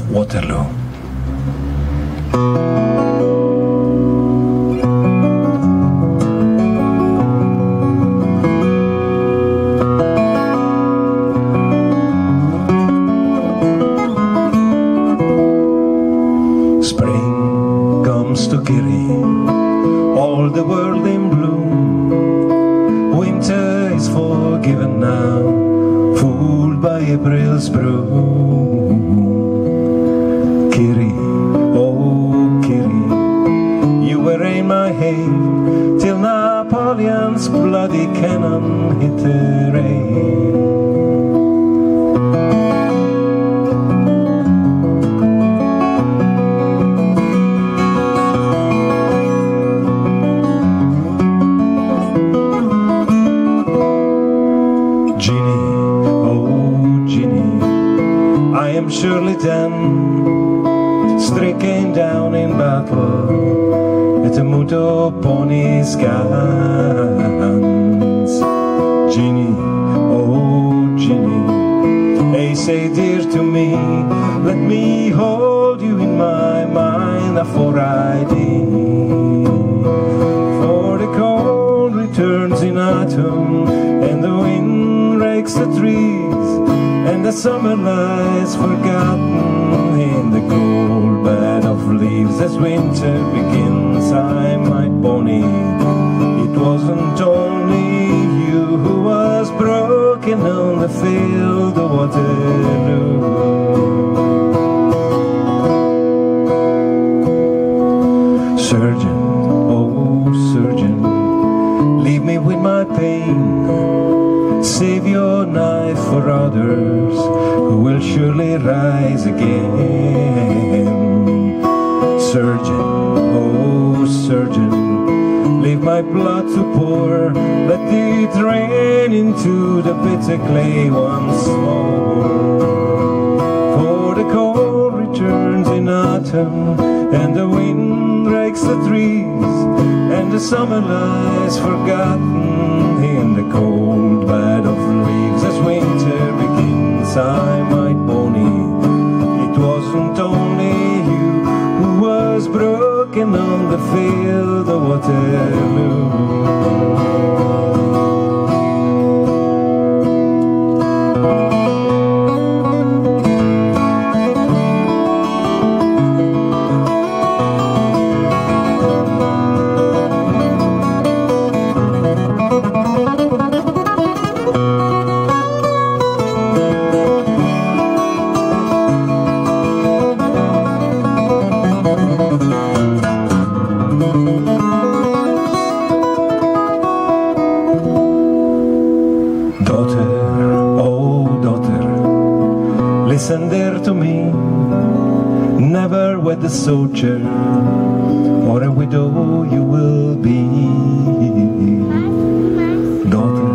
Waterloo. Spring comes to Kiri, all the world in bloom. Winter is forgiven now, fooled by April's broom. Kiri, oh Kiri, you were in my head till Napoleon's bloody cannon hit the stricken down in battle at the Muto pony's guns. Ginny, oh Ginny, they say dear to me, let me hold you in my mind afore I die. For the cold returns in autumn, and the wind rakes the trees, summer lies forgotten in the cold bed of leaves. As winter begins, I my bonny. It wasn't only you who was broken on the field of Waterloo. Surgeon, oh surgeon, leave me with my pain. Knife for others who will surely rise again. Surgeon, oh surgeon, leave my blood to pour. Let it rain into the bitter clay once more. For the cold returns in autumn, and the wind breaks the trees, and the summer lies forgotten listen there to me. Never wed a soldier, or a widow you will be. Daughter,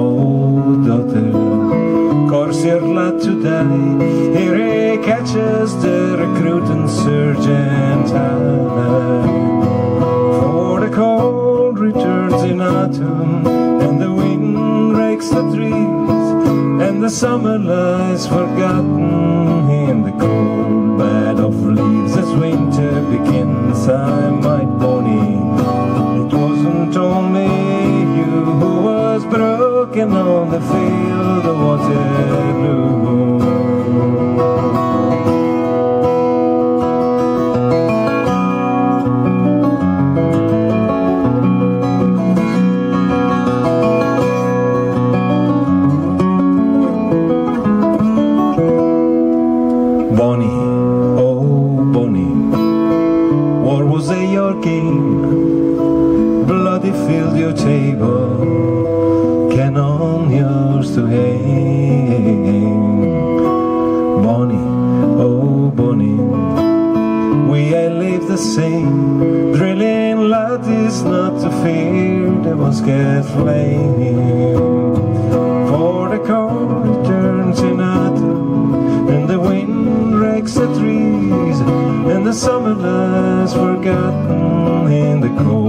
oh daughter, course you're glad to die. Here he catches the recruiting sergeant. For the cold returns in autumn, and the wind rakes the trees, and the summer lies forgotten in the cold bed of leaves. Bonnie, oh Bonnie, war was a your game, bloody filled your table, cannon yours to aim. Bonnie, oh Bonnie, we I live the same, drilling lad is not to fear, the musket flame. Lies forgotten in the cold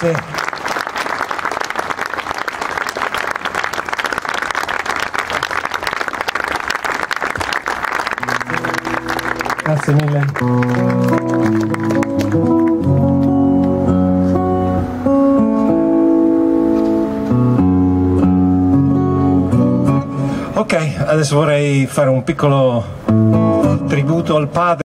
Grazie. Grazie mille. Ok, adesso vorrei fare un piccolo tributo al padre.